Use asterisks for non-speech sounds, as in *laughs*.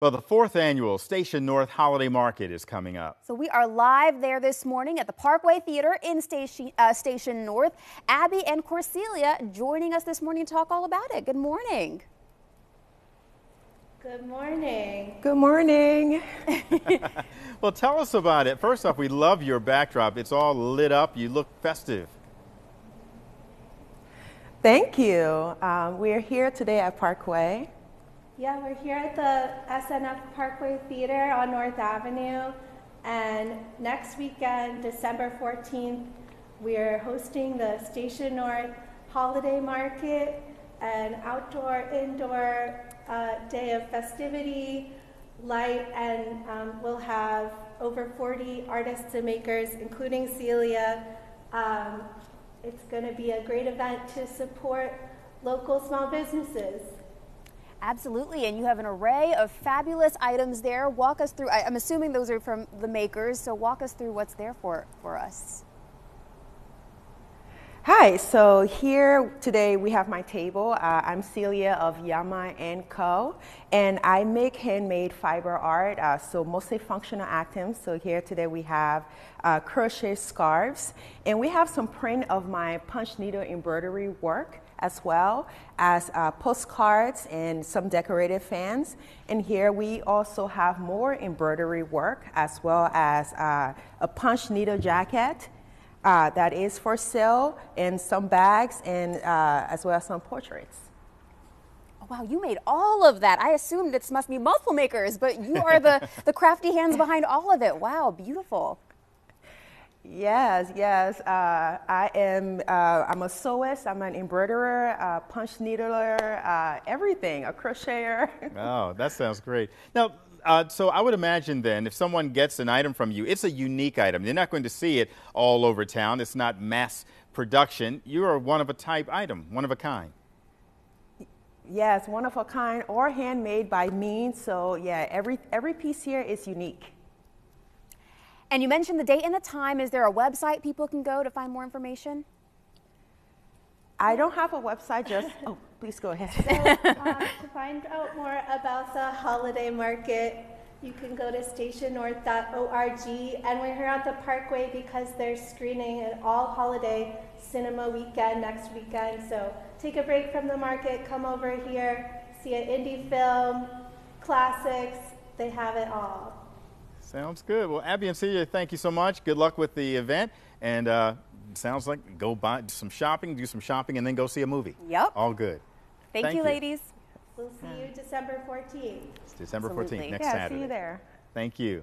Well, the fourth annual Station North Holiday Market is coming up. So we are live there this morning at the Parkway Theater in Station, uh, Station North. Abby and Corcelia joining us this morning to talk all about it. Good morning. Good morning. Good morning. *laughs* well, tell us about it. First off, we love your backdrop. It's all lit up. You look festive. Thank you. Um, we're here today at Parkway. Yeah, we're here at the SNF Parkway Theater on North Avenue. And next weekend, December 14th, we're hosting the Station North Holiday Market, an outdoor, indoor uh, day of festivity, light, and um, we'll have over 40 artists and makers, including Celia. Um, it's going to be a great event to support local small businesses. Absolutely, and you have an array of fabulous items there. Walk us through, I'm assuming those are from the makers, so walk us through what's there for, for us. Hi, so here today we have my table. Uh, I'm Celia of Yama & Co. and I make handmade fiber art, uh, so mostly functional items. So here today we have uh, crochet scarves and we have some print of my punch needle embroidery work as well as uh, postcards and some decorative fans. And here we also have more embroidery work as well as uh, a punch needle jacket uh, that is for sale and some bags and uh, as well as some portraits. Oh, wow, you made all of that. I assumed it must be multiple makers, but you are the, *laughs* the crafty hands behind all of it. Wow, beautiful. Yes, yes. Uh, I am. Uh, I'm a sewist. I'm an embroiderer, uh, punch needler, uh, everything. A crocheter. *laughs* oh, that sounds great. Now, uh, so I would imagine then, if someone gets an item from you, it's a unique item. They're not going to see it all over town. It's not mass production. You are one of a type item, one of a kind. Yes, one of a kind or handmade by me. So yeah, every every piece here is unique. And you mentioned the date and the time. Is there a website people can go to find more information? I don't have a website, just, oh, please go ahead. *laughs* So, uh, to find out more about the holiday market, you can go to stationnorth.org. And we're here at the Parkway because they're screening an all holiday cinema weekend next weekend. So take a break from the market, come over here, see an indie film, classics, they have it all. Sounds good. Well, Abby and Celia, thank you so much. Good luck with the event. And uh, sounds like go buy some shopping, do some shopping, and then go see a movie. Yep. All good. Thank, thank you, you, ladies. We'll see you December 14th. It's December Absolutely. 14th, next yeah, Saturday. see you there. Thank you.